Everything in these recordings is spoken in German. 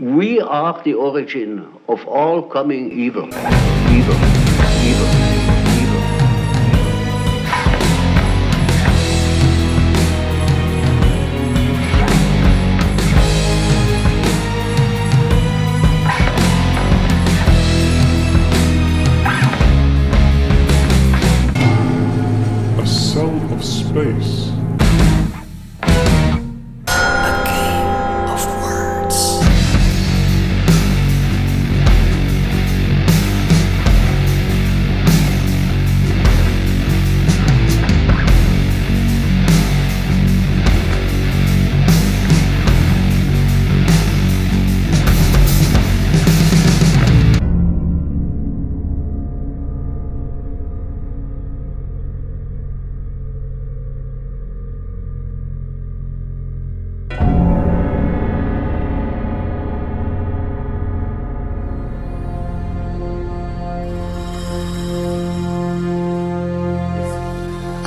We are the origin of all coming evil. Evil. Evil. Evil. A cell of space.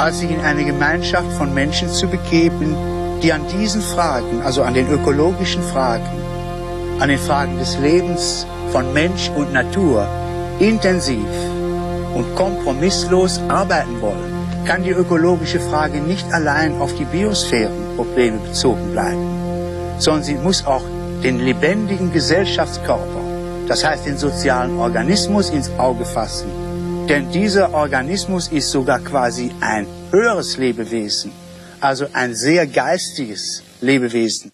Als sich in eine Gemeinschaft von Menschen zu begeben, die an diesen Fragen, also an den ökologischen Fragen, an den Fragen des Lebens von Mensch und Natur intensiv und kompromisslos arbeiten wollen, kann die ökologische Frage nicht allein auf die Biosphärenprobleme bezogen bleiben, sondern sie muss auch den lebendigen Gesellschaftskörper, das heißt den sozialen Organismus ins Auge fassen. Denn dieser Organismus ist sogar quasi ein höheres Lebewesen, also ein sehr geistiges Lebewesen.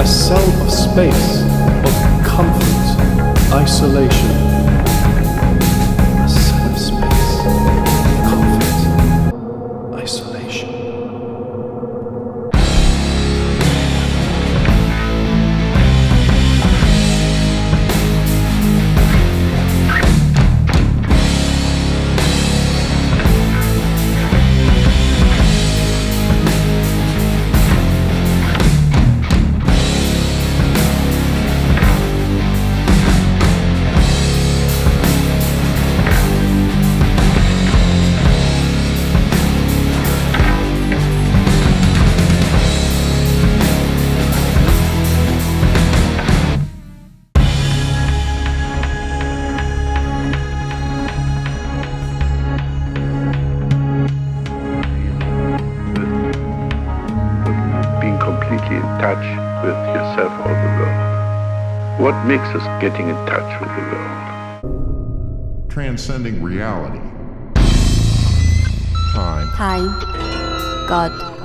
a cell of space, of comfort, isolation. Touch with yourself or the world. What makes us getting in touch with the world? Transcending reality. Time. Time, God,